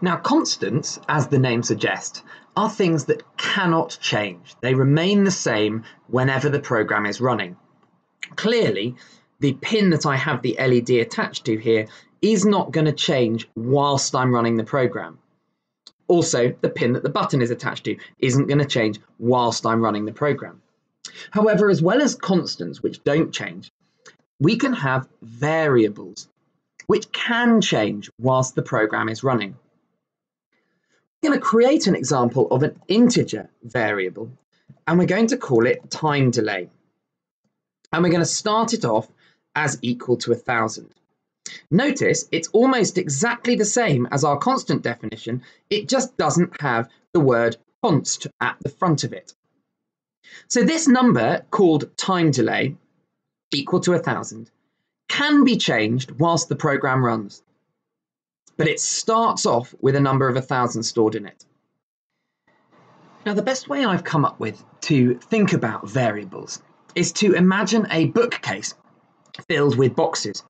Now, constants, as the name suggests, are things that cannot change. They remain the same whenever the program is running. Clearly, the pin that I have the LED attached to here is not going to change whilst I'm running the program. Also, the pin that the button is attached to isn't going to change whilst I'm running the program. However, as well as constants, which don't change, we can have variables, which can change whilst the program is running. We're going to create an example of an integer variable, and we're going to call it time delay. And we're going to start it off as equal to 1,000. Notice it's almost exactly the same as our constant definition, it just doesn't have the word const at the front of it. So this number, called time delay, equal to 1,000, can be changed whilst the program runs. But it starts off with a number of a 1,000 stored in it. Now, the best way I've come up with to think about variables is to imagine a bookcase filled with boxes.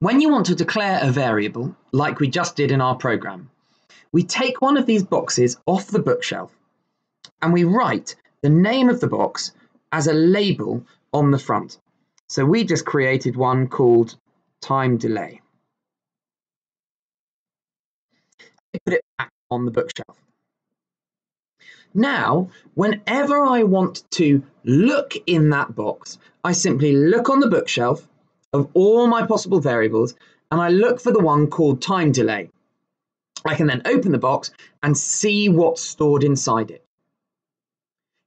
When you want to declare a variable, like we just did in our program, we take one of these boxes off the bookshelf and we write the name of the box as a label on the front. So we just created one called time delay. Put it back on the bookshelf. Now, whenever I want to look in that box, I simply look on the bookshelf of all my possible variables and I look for the one called time delay. I can then open the box and see what's stored inside it.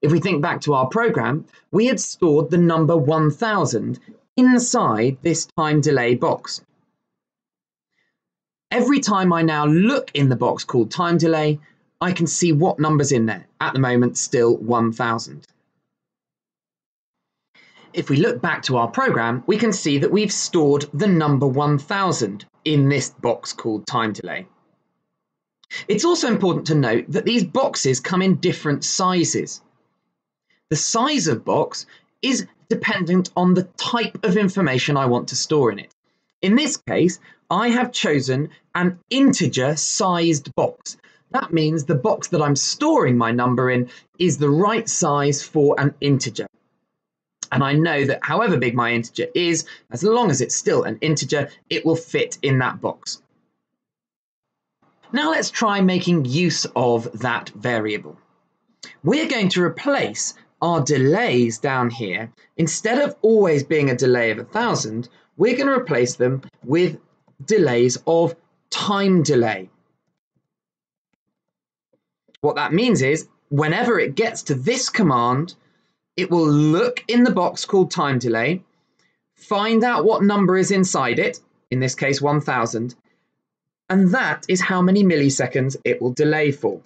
If we think back to our program, we had stored the number 1000 inside this time delay box. Every time I now look in the box called time delay, I can see what number's in there. At the moment, still 1000. If we look back to our program, we can see that we've stored the number 1000 in this box called time delay. It's also important to note that these boxes come in different sizes. The size of box is dependent on the type of information I want to store in it. In this case, I have chosen an integer sized box. That means the box that I'm storing my number in is the right size for an integer. And I know that however big my integer is, as long as it's still an integer, it will fit in that box. Now let's try making use of that variable. We're going to replace our delays down here, instead of always being a delay of a thousand, we're going to replace them with delays of time delay. What that means is whenever it gets to this command, it will look in the box called time delay, find out what number is inside it, in this case 1000, and that is how many milliseconds it will delay for.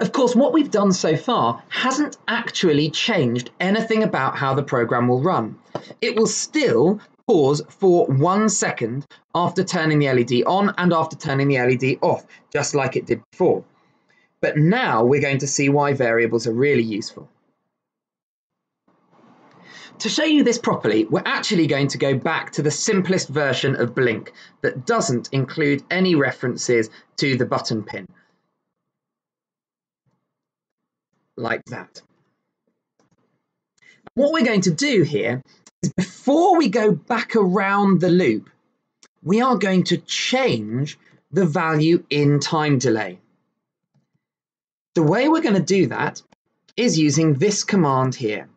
Of course, what we've done so far hasn't actually changed anything about how the program will run. It will still pause for one second after turning the LED on and after turning the LED off, just like it did before. But now we're going to see why variables are really useful. To show you this properly, we're actually going to go back to the simplest version of Blink that doesn't include any references to the button pin. like that. What we're going to do here before we go back around the loop, we are going to change the value in time delay. The way we're going to do that is using this command here.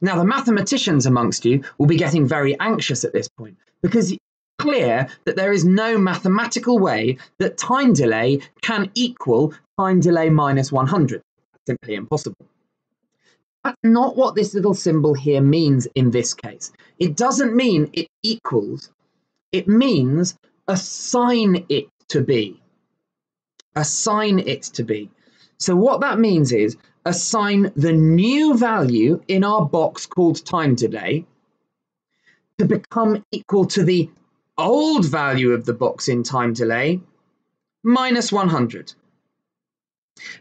Now, the mathematicians amongst you will be getting very anxious at this point because clear that there is no mathematical way that time delay can equal time delay minus 100. Simply impossible. That's not what this little symbol here means in this case. It doesn't mean it equals, it means assign it to be. Assign it to be. So what that means is assign the new value in our box called time delay to become equal to the old value of the box in time delay minus 100.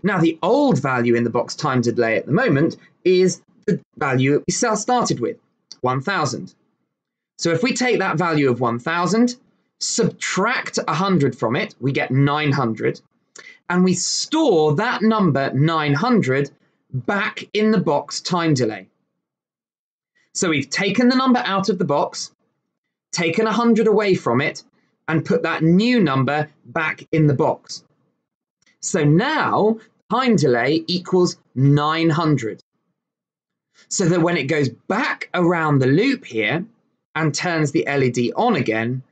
Now, the old value in the box time delay at the moment is the value we started with, 1000. So if we take that value of 1000, subtract 100 from it, we get 900, and we store that number 900 back in the box time delay. So we've taken the number out of the box, taken 100 away from it, and put that new number back in the box. So now time delay equals 900. So that when it goes back around the loop here and turns the LED on again,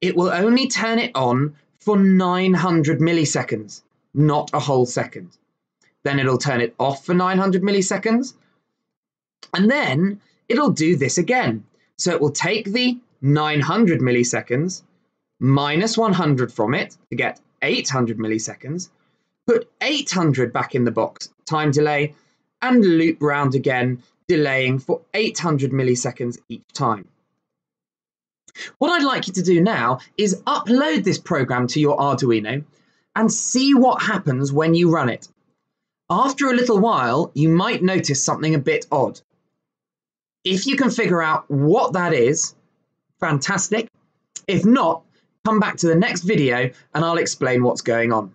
it will only turn it on for 900 milliseconds, not a whole second. Then it'll turn it off for 900 milliseconds. And then it'll do this again. So it will take the 900 milliseconds, minus 100 from it to get 800 milliseconds, put 800 back in the box, time delay, and loop round again, delaying for 800 milliseconds each time. What I'd like you to do now is upload this program to your Arduino and see what happens when you run it. After a little while, you might notice something a bit odd. If you can figure out what that is, fantastic. If not, come back to the next video and I'll explain what's going on.